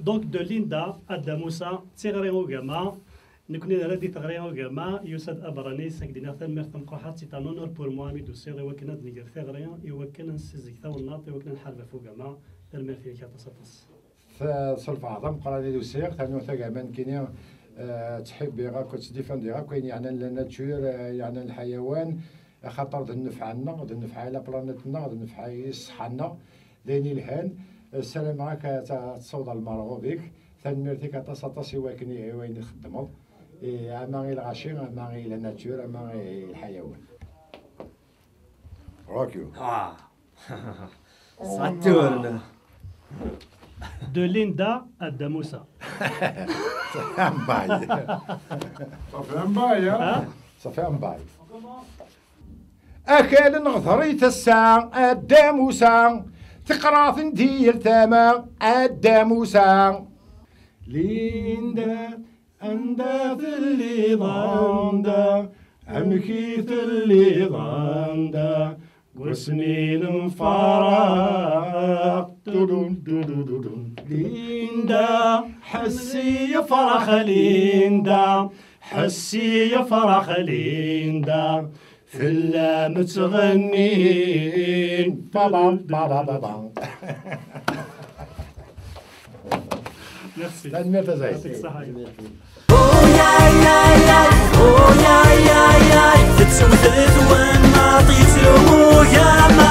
دونك دو ليندا ادا موسى تيغري اوغاما نكوني ردي تغري اوغاما يوسد ابراني ساكدينا ثان ميرث مقرحات سي ان اونور بور موا مي دوسيغ يوكن هاد نيغر ثغري يوكن نسزك ثا والناط يوكن نحارب فوغاما ثان ميرث يكا تصطس صلف عظم قراني دوسيغ ثاني ثاقامان كينيا تحب غاك تديفاندي غاك وين يعني الناتور يعني الحيوان خاطر ذا النفع عنا على بلانتنا ذا النفع يصحنا لين الهان السلام معاك تصوض المرغو بك تنميرتك اطاس اطاس يواكني وين يخدموا أما غير الغاشي أما غير الناتور أما غير الحيوان. راكيو آه ساتورن دو ليندا ادا موسى صافي امباي صافي امباي صافي امباي أكل نغثري الساعة أدا موسى تقراث ندير تما أدا موسى ليندا أندا اللي ضاندا في اللي ضاندا وسنين دودون ليندا حسي يا فرخ ليندا حسي يا فرخ ليندا في اللام تغنين بابا بابا بابا ميرسي تنمير يعطيك تزايد الصحة تتسودد وين ما عطيت ويا ما